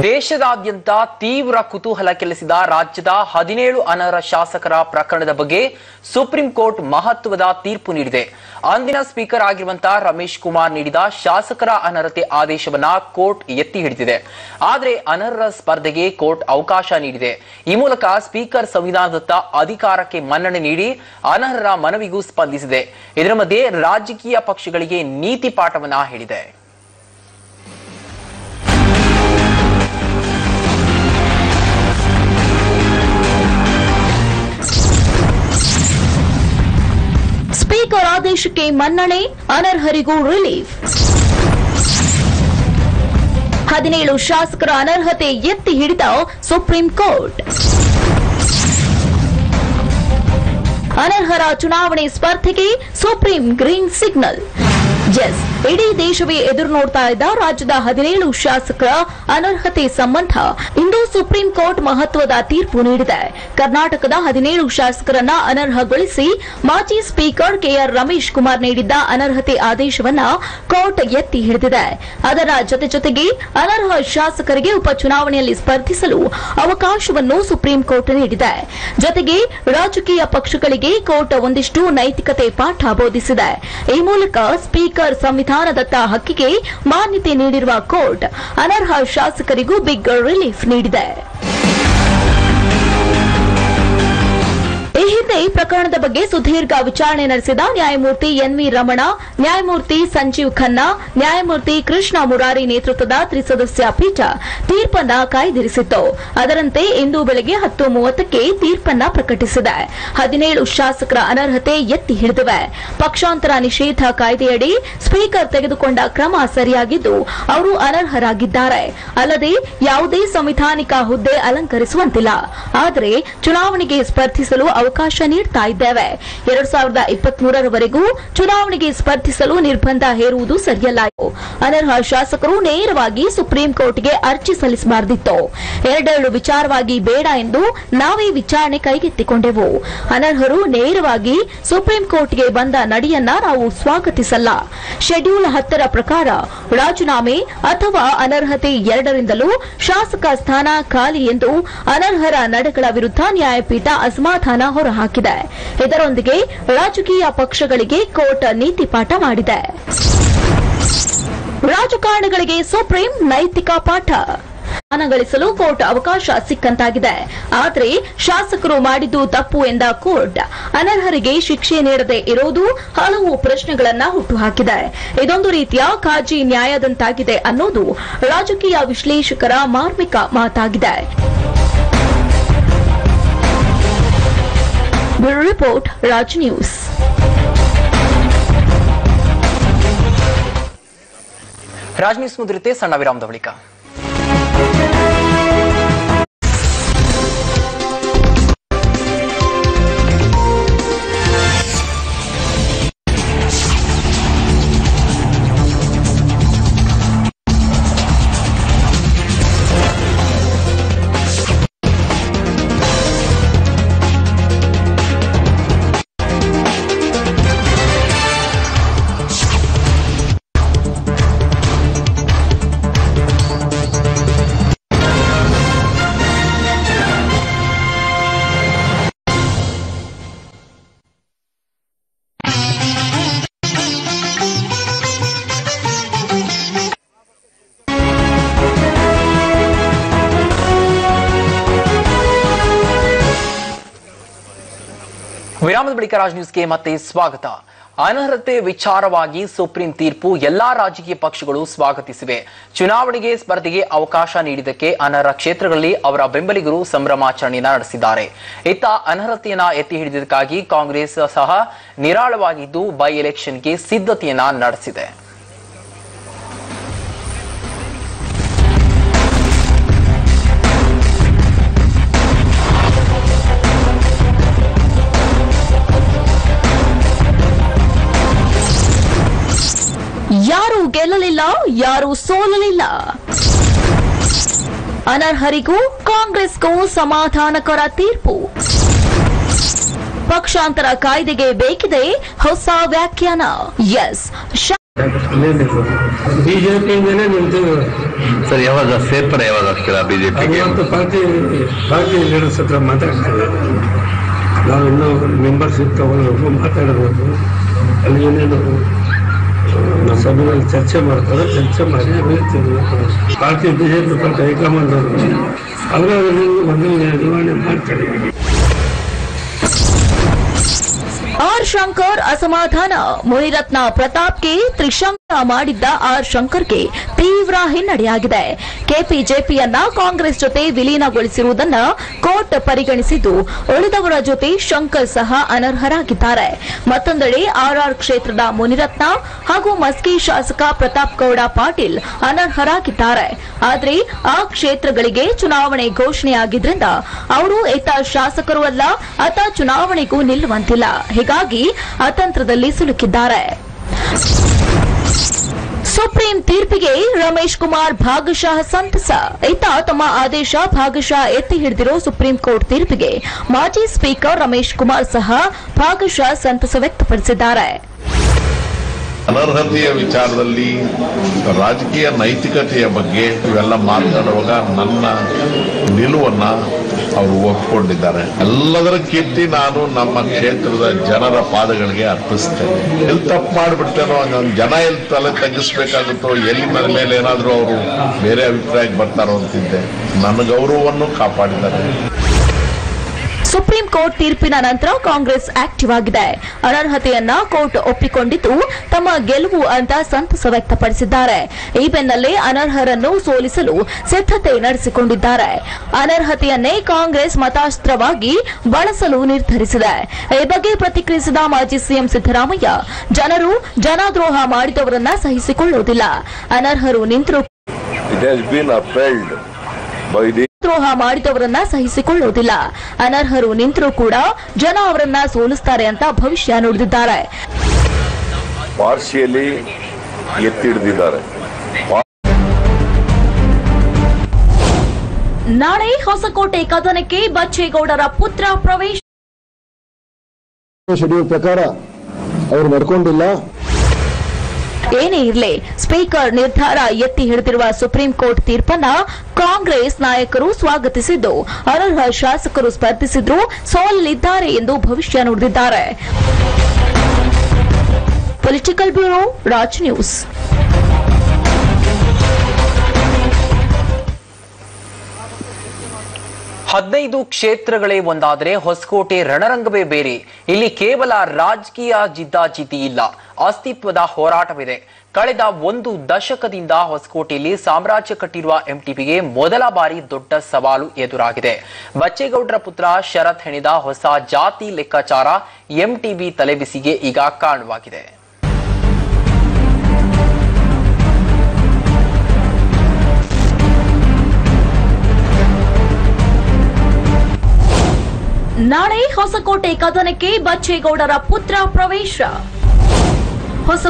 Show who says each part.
Speaker 1: ದೇಶದಾದ್ಯಂತ ತೀವ್ರ ಕುತೂಹಲ ಕೆಲಸಿದ ರಾಜ್ಯದ ಹದಿನೇಳು ಅನರ್ಹ ಶಾಸಕರ ಪ್ರಕರಣದ ಬಗ್ಗೆ ಸುಪ್ರೀಂ ಕೋರ್ಟ್ ಮಹತ್ವದ ತೀರ್ಪು ನೀಡಿದೆ. ಅಂದಿನ ಸ್ಪೀಕರ್ ಆಗಿರುವಂತಹ ರಮೇಶ್ ಕುಮಾರ್ ನೀಡಿದ ಶಾಸಕರ ಅನರ್ಹತೆ ಆದೇಶವನ್ನ ಕೋರ್ಟ್ ಎತ್ತಿ ಹಿಡಿದಿದೆ. ಆದರೆ ಅನರ್ಹ ಸ್ಪರ್ಧೆಗೆ ಕೋರ್ಟ್ ಅವಕಾಶ ನೀಡಿದೆ. ಈ ಮೂಲಕ ಸ್ಪೀಕರ್ ಸಂವಿಧಾನದತ್ತ ಅಧಿಕಾರಕ್ಕೆ ಮನ್ನಣೆ ನೀಡಿ ಅನರ್ಹರ ಮನವಿಗೂ ಸ್ಪಂದಿಸಿದೆ. ಇದರ ಮಧ್ಯೆ ರಾಜಕೀಯ ಪಕ್ಷಗಳಿಗೆ ನೀತಿ ಪಾಠವನ್ನ ಹೇಳಿದೆ.
Speaker 2: ಆದೇಶಕ್ಕೆ ಮನ್ನಣೆ, ಅನರ್ಹರಿಗೂ ರಿಲೀಫ್ ಹದಿನೇಳು ಶಾಸಕರ ಅನರ್ಹತೆ ಎತ್ತಿ ಹಿಡಿದ ಸುಪ್ರೀಂ ಕೋರ್ಟ್ ಅನರ್ಹರ ಚುನಾವಣೆ ಸ್ಪರ್ಧೆಗೆ ಸುಪ್ರೀಂ ಗ್ರೀನ್ ಸಿಗ್ನಲ್ ಎಸ್ ಇಡೀ ದೇಶವೇ ಎದುರು ನೋಡ್ತಾ ಇದ್ದ ರಾಜ್ಯದ ಹದಿನೇಳು ಶಾಸಕರ ಅನರ್ಹತೆ ಸಂಬಂಧ ಇಂದು ಸುಪ್ರೀಂ ಕೋರ್ಟ್ ಮಹತ್ವದ ತೀರ್ಪು ನೀಡಿದೆ. ಕರ್ನಾಟಕದ ಹದಿನೇಳು ಶಾಸಕರನ್ನ ಅನರ್ಹಗೊಳಿಸಿ ಮಾಜಿ ಸ್ಪೀಕರ್ ಕೆಆರ್ ರಮೇಶ್ ಕುಮಾರ್ ನೀಡಿದ್ದ ಅನರ್ಹತೆ ಆದೇಶವನ್ನ ಕೋರ್ಟ್ ಎತ್ತಿ ಹಿಡಿದಿದೆ. ಅದರ ಜೊತೆ ಜೊತೆಗೆ ಅನರ್ಹ ಶಾಸಕರಿಗೆ ಉಪಚುನಾವಣೆಯಲ್ಲಿ ಸ್ಪರ್ಧಿಸಲು ಅವಕಾಶವನ್ನು ಸುಪ್ರೀಂ ಕೋರ್ಟ್ ನೀಡಿದೆ. ಜೊತೆಗೆ ರಾಜಕೀಯ ಪಕ್ಷಗಳಿಗೆ ಕೋರ್ಟ್ ಒಂದಿಷ್ಟು ನೈತಿಕತೆ ಪಾಠ ಬೋಧಿಸಿದೆ. ಈ ಮೂಲಕ ಸ್ಪೀಕರ್ ಸಂವಿಧಾನದತ್ತ ಹಕ್ಕಿಗೆ ಮಾನ್ಯತೆ ನೀಡಿರುವ ಕೋರ್ಟ್ ಅನರ್ಹ ಶಾಸಕರಿಗೂ ಬಿಗ್ ರಿಲೀಫ್ ನೀಡಿದೆ. ಈ ಪ್ರಕರಣದ ಬಗ್ಗೆ ಸುದೀರ್ಘ ವಿಚಾರಣೆ ನಡೆಸಿದ ನ್ಯಾಯಮೂರ್ತಿ ಎನ್ವಿ ರಮಣ, ನ್ಯಾಯಮೂರ್ತಿ ಸಂಜೀವ್ ಖನ್ನಾ, ನ್ಯಾಯಮೂರ್ತಿ ಕೃಷ್ಣ ಮುರಾರಿ ನೇತೃತ್ವದ ತ್ರಿಸದಸ್ಯ ಪೀಠ ತೀರ್ಪನ್ನ ಕಾಯ್ದಿರಿಸಿತ್ತು. ಅದರಂತೆ ಇಂದು ಬೆಳಗ್ಗೆ ಹತ್ತು ಮೂವತ್ತಕ್ಕೆ ತೀರ್ಪನ್ನ ಪ್ರಕಟಿಸಿದೆ. ಹದಿನೇಳು ಶಾಸಕರ ಅನರ್ಹತೆ ಎತ್ತಿ ಹಿಡಿದಿವೆ. ಪಕ್ಷಾಂತರ ನಿಷೇಧ ಕಾಯ್ದೆಯಡಿ ಸ್ಪೀಕರ್ ತೆಗೆದುಕೊಂಡ ಕ್ರಮ ಸರಿಯಾಗಿದ್ದು, ಅವರು ಅನರ್ಹರಾಗಿದ್ದಾರೆ. ಅಲ್ಲದೆ ಯಾವುದೇ ಸಂವಿಧಾನಿಕ ಹುದ್ದೆ ಅಲಂಕರಿಸುವಂತಿಲ್ಲ. ಆದರೆ ಚುನಾವಣೆಗೆ ಸ್ಪರ್ಧಿಸಲು ಅವಕಾಶ ನೀಡ್ತಾ ಇದ್ದೇವೆ. ಎರಡ್ ಸಾವಿರದ ಇಪ್ಪತ್ಮೂರರವರೆಗೂ ಚುನಾವಣೆಗೆ ಸ್ಪರ್ಧಿಸಲು ನಿರ್ಬಂಧ ಹೇರುವುದು ಸರಿಯಲ್ಲ ಅನರ್ಹ ಶಾಸಕರು ನೇರವಾಗಿ ಸುಪ್ರೀಂ ಕೋರ್ಟ್ಗೆ ಅರ್ಜಿ ಸಲ್ಲಿಸಬಾರದಿತ್ತು. ಎರಡೆರಡು ವಿಚಾರವಾಗಿ ಬೇಡ ಎಂದು ನಾವೇ ವಿಚಾರಣೆ ಕೈಗೆತ್ತಿಕೊಂಡೆವು. ಅನರ್ಹರು ನೇರವಾಗಿ ಸುಪ್ರೀಂ ಕೋರ್ಟ್ಗೆ ಬಂದ ನಡೆಯನ್ನ ನಾವು ಸ್ವಾಗತಿಸಲ್ಲ. ಶೆಡ್ಯೂಲ್ ಹತ್ತರ ಪ್ರಕಾರ ರಾಜೀನಾಮೆ ಅಥವಾ ಅನರ್ಹತೆ ಎರಡರಿಂದಲೂ ಶಾಸಕ ಸ್ಥಾನ ಖಾಲಿ ಎಂದು ಅನರ್ಹರ ನಡೆಗಳ ವಿರುದ್ಧ ನ್ಯಾಯಪೀಠ ಅಸಮಾಧಾನ ಹೊರಹಾಕಿದೆ. ಇದರೊಂದಿಗೆ ರಾಜಕೀಯ ಪಕ್ಷಗಳಿಗೆ ಕೋರ್ಟ್ ನೀತಿ ಪಾಠ ಮಾಡಿದೆ. ರಾಜಕಾರಣಿಗಳಿಗೆ ಸುಪ್ರೀಂ ನೈತಿಕ ಪಾಠ. ಗಳಿಸಲು ಕೋರ್ಟ್ ಅವಕಾಶ ಸಿಕ್ಕಂತಾಗಿದೆ. ಆದರೆ ಶಾಸಕರು ಮಾಡಿದ್ದು ತಪ್ಪು ಎಂದ ಕೋರ್ಟ್ ಅನರ್ಹರಿಗೆ ಶಿಕ್ಷೆ ನೀಡದೆ ಇರೋದು ಹಲವು ಪ್ರಶ್ನೆಗಳನ್ನ ಹುಟ್ಟುಹಾಕಿದೆ. ಇದೊಂದು ರೀತಿಯ ಕಾಜಿ ನ್ಯಾಯದಂತಾಗಿದೆ ಅನ್ನೋದು ರಾಜಕೀಯ ವಿಶ್ಲೇಷಕರ ಮಾರ್ಮಿಕ ಮಾತಾಗಿದೆ. Bureau report Raj news
Speaker 1: Raj news ಮುದ್ರಿತೆ ಸಣ್ಣ ವಿರಾಮದ ಬಳಿಕ ವಿರಾಮದ ಬಳಿಕ ರಾಜ್ ನ್ಯೂಸ್ಗೆ ಮತ್ತೆ ಸ್ವಾಗತ. ಅನರ್ಹತೆ ವಿಚಾರವಾಗಿ ಸುಪ್ರೀಂ ತೀರ್ಪು ಎಲ್ಲಾ ರಾಜಕೀಯ ಪಕ್ಷಗಳು ಸ್ವಾಗತಿಸಿವೆ. ಚುನಾವಣೆಗೆ ಸ್ಪರ್ಧೆಗೆ ಅವಕಾಶ ನೀಡಿದ್ದಕ್ಕೆ ಅನರ್ಹ ಕ್ಷೇತ್ರಗಳಲ್ಲಿ ಅವರ ಬೆಂಬಲಿಗರು ಸಂಭ್ರಮಾಚರಣೆಯನ್ನ ನಡೆಸಿದ್ದಾರೆ. ಇತ್ತ ಅನರ್ಹತೆಯನ್ನ ಎತ್ತಿ ಹಿಡಿದಿದ್ದಕ್ಕಾಗಿ ಕಾಂಗ್ರೆಸ್ ಸಹ ನಿರಾಳವಾಗಿದ್ದು, ಬೈ ಎಲೆಕ್ಷನ್ಗೆ ಸಿದ್ಧತೆಯನ್ನ ನಡೆಸಿದೆ.
Speaker 2: ಯಾರು ಸೋಲಲಿಲ್ಲ. ಅನರ್ಹರಿಗೂ ಕಾಂಗ್ರೆಸ್ಗೂ ಸಮಾಧಾನಕರ ತೀರ್ಪು. ಪಕ್ಷಾಂತರ ಕಾಯ್ದೆಗೆ ಬೇಕಿದೆ ಹೊಸ ವ್ಯಾಖ್ಯಾನ. ಎಸ್
Speaker 3: ಬಿಜೆಪಿಯಿಂದನೇ ನಿಂತು
Speaker 4: ಸರ್ ಯಾವಾಗ ಸೇರ್ಪಡೆ ಯಾವಾಗ ಆಗ್ತೀರಾ ಬಿಜೆಪಿಗೆ?
Speaker 3: ಇವತ್ತು ಪಾರ್ಟಿ ಪಾರ್ಟಿ ಲೀಡರ್ಸ್ ಹತ್ರ ಮಾತಾಡ್ತೇವೆ. ನಾವು ಇನ್ನೂ ಮೆಂಬರ್ಶಿಪ್ ತಗೊಳ್ಬೇಕು ಮಾತಾಡಬೇಕು ಅಲ್ಲಿ ಏನೇನು ನಮ್ಮ ಸಭೆಯಲ್ಲಿ ಚರ್ಚೆ ಮಾಡ್ತಾರೆ ಚರ್ಚೆ ಮಾಡಿ ಆಮೇಲೆ ತೀರ್ಮಾನ ಪಾರ್ಟಿ ಬಿಜೆಪಿ ಪಾರ್ಟಿ ಹೈಕಮಾಂಡ್ ಅವರು ಅವರು ಅದನ್ನು ಒಂದು ನಿರ್ವಹಣೆ ಮಾಡ್ತಾರೆ
Speaker 2: ಆರ್ ಶಂಕರ್ ಅಸಮಾಧಾನ. ಮುನಿರತ್ನ ಪ್ರತಾಪ್ಗೆ ತ್ರಿಶಂಕ ಮಾಡಿದ್ದ ಆರ್ ಶಂಕರ್ಗೆ ತೀವ್ರ ಹಿನ್ನಡೆಯಾಗಿದೆ. ಕೆಪಿಜೆಪಿಯನ್ನ ಕಾಂಗ್ರೆಸ್ ಜೊತೆ ವಿಲೀನಗೊಳಿಸಿರುವುದನ್ನ ಕೋರ್ಟ್ ಪರಿಗಣಿಸಿದ್ದು, ಉಳಿದವರ ಜೊತೆ ಶಂಕರ್ ಸಹ ಅನರ್ಹರಾಗಿದ್ದಾರೆ. ಮತ್ತೊಂದೆಡೆ ಆರ್ಆರ್ ಕ್ಷೇತ್ರದ ಮುನಿರತ್ನ ಹಾಗೂ ಮಸ್ಕಿ ಶಾಸಕ ಪ್ರತಾಪ್ ಗೌಡ ಪಾಟೀಲ್ ಅನರ್ಹರಾಗಿದ್ದಾರೆ. ಆದರೆ ಆ ಕ್ಷೇತ್ರಗಳಿಗೆ ಚುನಾವಣೆ ಘೋಷಣೆಯಾಗಿದ್ದರಿಂದ ಅವರು ಇತ ಶಾಸಕರು ಅಲ್ಲ, ಅತ ಚುನಾವಣೆಗೂ ನಿಲ್ಲುವಂತಿಲ್ಲ. ಹೀಗಾಗಿ ಅತಂತ್ರದಲ್ಲಿ ಸಿಲುಕಿದ್ದಾರೆ. ಸುಪ್ರೀಂ ತೀರ್ಪಿಗೆ ರಮೇಶ್ ಕುಮಾರ್ ಭಾಗಶಃ ಸಂತಸ. ಇತ್ತ ತಮ್ಮ ಆದೇಶ ಭಾಗಶಃ ಎತ್ತಿ ಹಿಡಿದಿರೋ ಸುಪ್ರೀಂ ಕೋರ್ಟ್ ತೀರ್ಪಿಗೆ ಮಾಜಿ ಸ್ಪೀಕರ್ ರಮೇಶ್ ಕುಮಾರ್ ಸಹ ಭಾಗಶಃ ಸಂತಸ ವ್ಯಕ್ತಪಡಿಸಿದ್ದಾರೆ.
Speaker 5: ಅನರ್ಹತೆಯ ವಿಚಾರದಲ್ಲಿ ರಾಜಕೀಯ ನೈತಿಕತೆಯ ಬಗ್ಗೆ ಇವೆಲ್ಲ ಮಾತನಾಡುವಾಗ ನನ್ನ ನಿಲುವನ್ನ ಅವರು ಒಪ್ಪಿಕೊಂಡಿದ್ದಾರೆ ಎಲ್ಲದರ ಕೀರ್ತಿ ನಾನು ನಮ್ಮ ಕ್ಷೇತ್ರದ ಜನರ ಪಾದಗಳಿಗೆ ಅರ್ಪಿಸ್ತೇನೆ. ಎಲ್ಲಿ ತಪ್ಪು ಮಾಡಿಬಿಡ್ತೇನೋ ಜನ ಎಲ್ಲಿ ತಲೆ ತಗ್ಗಿಸ್ಬೇಕಾಗುತ್ತೋ ಎಲ್ಲಿ ನನ್ನ ಮೇಲೆ ಏನಾದರೂ ಅವರು ಬೇರೆ ಅಭಿಪ್ರಾಯಕ್ಕೆ ಬರ್ತಾರೋ ಅಂತಿದ್ದೆ. ನನ್ನ ಗೌರವವನ್ನು ಕಾಪಾಡಿದ್ದಾರೆ.
Speaker 2: ಸುಪ್ರೀಂ ಕೋರ್ಟ್ ತೀರ್ಪಿನ ನಂತರ ಕಾಂಗ್ರೆಸ್ ಆಕ್ಟಿವ್ ಆಗಿದೆ. ಅನರ್ಹತೆಯನ್ನ ಕೋರ್ಟ್ ಒಪ್ಪಿಕೊಂಡಿದ್ದು ತಮ್ಮ ಗೆಲುವು ಅಂತ ಸಂತಸ ವ್ಯಕ್ತಪಡಿಸಿದ್ದಾರೆ. ಈ ಬೆನ್ನಲ್ಲೇ ಅನರ್ಹರನ್ನು ಸೋಲಿಸಲು ಸಿದ್ದತೆ ನಡೆಸಿಕೊಂಡಿದ್ದಾರೆ. ಅನರ್ಹತೆಯನ್ನೇ ಕಾಂಗ್ರೆಸ್ ಮತಾಸ್ತ್ರವಾಗಿ ಬಳಸಲು ನಿರ್ಧರಿಸಿದೆ. ಈ ಬಗ್ಗೆ ಪ್ರತಿಕ್ರಿಯಿಸಿದ ಮಾಜಿ ಸಿಎಂ ಸಿದ್ದರಾಮಯ್ಯ, ಜನರು ಜನದ್ರೋಹ ಮಾಡಿದವರನ್ನ ಸಹಿಸಿಕೊಳ್ಳುವುದಿಲ್ಲ. ಅನರ್ಹರು ನಿಂತರೂ. ದ್ರೋಹ ಮಾಡಿದವರನ್ನ ಸಹಿಸಿಕೊಳ್ಳುವುದಿಲ್ಲ. ಅನರ್ಹರು ನಿಂತರೂ ಕೂಡ ಜನ ಅವರನ್ನ ಸೋಲಿಸ್ತಾರೆ ಅಂತ ಭವಿಷ್ಯ ನುಡಿದಿದ್ದಾರೆ.
Speaker 6: ಪಾರ್ಸಿಯಲ್ಲಿ ಎತ್ತಿಡಿದಿದ್ದಾರೆ.
Speaker 2: ನಾಳೆ ಹೊಸಕೋಟೆ ಕದನಕ್ಕೆ ಬಚ್ಚೇಗೌಡರ ಪುತ್ರ ಪ್ರವೇಶ
Speaker 7: ಶೆಡ್ಯೂಲ್ ಪ್ರಕಾರ ಅವರು ನಡ್ಕೊಂಡಿಲ್ಲ.
Speaker 2: ಏನೇ ಇರಲಿ ಸ್ಪೀಕರ್ ನಿರ್ಧಾರ ಎತ್ತಿ ಹಿಡಿದಿರುವ ಸುಪ್ರೀಂ ಕೋರ್ಟ್ ತೀರ್ಪನ್ನ ಕಾಂಗ್ರೆಸ್ ನಾಯಕರು ಸ್ವಾಗತಿಸಿದ್ದು. ಅನರ್ಹ ಶಾಸಕರು ಸ್ಪರ್ಧಿಸಿದ್ರು ಸೋಲಲಿದ್ದಾರೆ ಎಂದು ಭವಿಷ್ಯ ನುಡಿದಿದ್ದಾರೆ. Political bureau Raj news.
Speaker 1: ಹದಿನೈದು ಕ್ಷೇತ್ರಗಳೇ ಒಂದಾದರೆ ಹೊಸಕೋಟೆ ರಣರಂಗವೇ ಬೇರೆ. ಇಲ್ಲಿ ಕೇವಲ ರಾಜಕೀಯ ಜಿದ್ದಾಜಿದ್ದಿ ಇಲ್ಲ. ಅಸ್ತಿತ್ವದ ಹೋರಾಟವಿದೆ. ಕಳೆದ ಒಂದು ದಶಕದಿಂದ ಹೊಸಕೋಟೆಯಲ್ಲಿ ಸಾಮ್ರಾಜ್ಯ ಕಟ್ಟಿರುವ ಎಂಟಿಬಿಗೆ ಮೊದಲ ಬಾರಿ ದೊಡ್ಡ ಸವಾಲು ಎದುರಾಗಿದೆ. ಬಚ್ಚೇಗೌಡರ ಪುತ್ರ ಶರತ್ ಹೆಣಿದ ಹೊಸ ಜಾತಿ ಲೆಕ್ಕಾಚಾರ ಎಂಟಿಬಿ ತಲೆಬಿಸಿಗೆ ಈಗ ಕಾರಣವಾಗಿದೆ
Speaker 2: ನಾಳೆ ಹೊಸಕೋಟೆ ಕದನಕ್ಕೆ ಬಚ್ಚೇಗೌಡರ ಪುತ್ರ ಪ್ರವೇಶ. ಹೊಸ